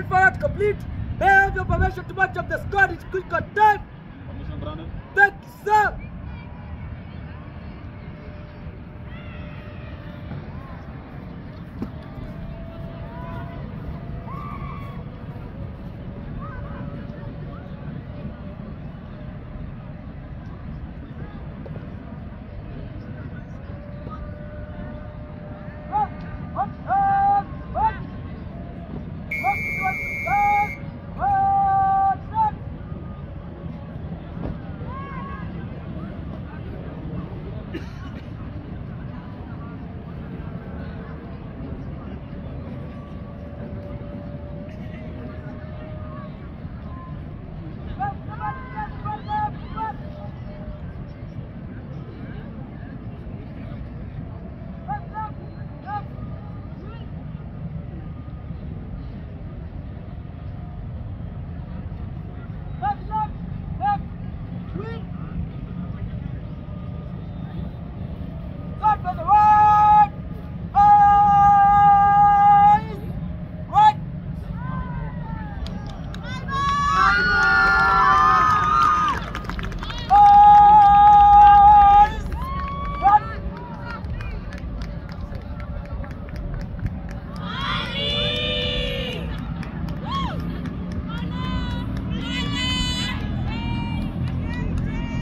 Wait for that complete. They have your permission to march up the squad It's quick on time. Permission granted. Thank you, sir.